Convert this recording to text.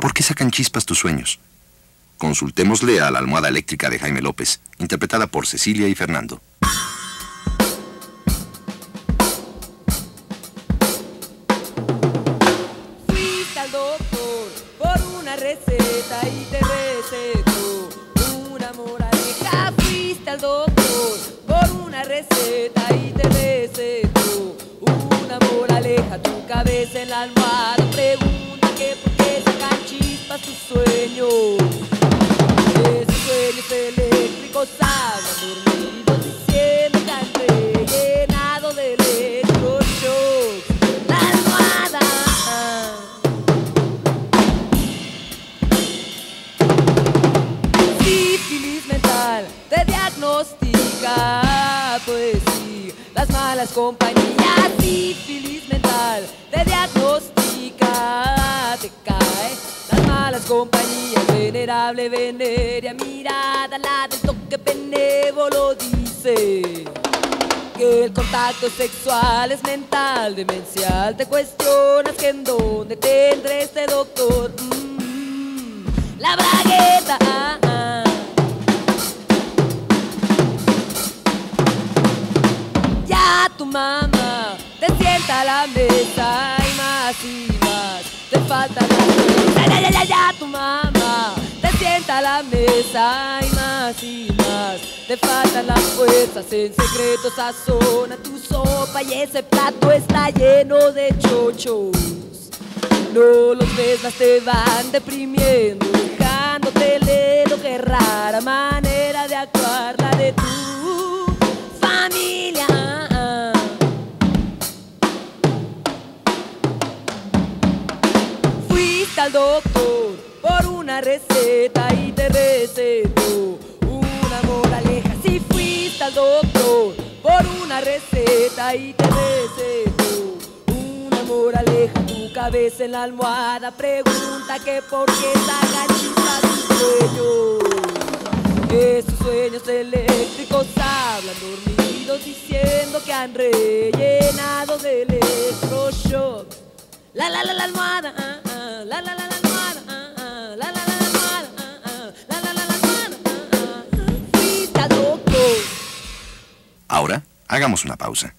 ¿Por qué sacan chispas tus sueños? Consultémosle a la almohada eléctrica de Jaime López, interpretada por Cecilia y Fernando. Fuiste al doctor por una receta y te recetó una moraleja. Fuiste al doctor por una receta y te recetó una moraleja. Tu cabeza en la almohada sueños. Esos sueños eléctricos hablan dormidos diciendo que han rellenado de electroshocks la almohada. Sífilis mental te diagnostica, pues sí, las malas compañías. Sífilis mental venerable, veneria, mirada, la del toque benévolo dice que el contacto sexual es mental, demencial. Te cuestionas que en dónde tendré este doctor. Mm, la bragueta. ah, ah. Ya tu mamá te sienta la mesa y más. Te falta la. Ya, ya, ya, ya, tu mamá te sienta a la mesa y más y más. Te faltan las fuerzas, en secreto sazona tu sopa y ese plato está lleno de chochos. No los ves, más te van deprimiendo, dejándote ledo. Qué rara manera de actuar Fuiste al doctor por una receta y te recetó una moraleja. Si fuiste al doctor por una receta y te recetó una moraleja, tu cabeza en la almohada pregunta que por qué chispas tus sueños. Esos sueños eléctricos hablan dormidos diciendo que han rellenado de electroshock. La la la la almohada, ah, ah, ah, ah, ah, ah, ah, ah. Ahora, hagamos una pausa.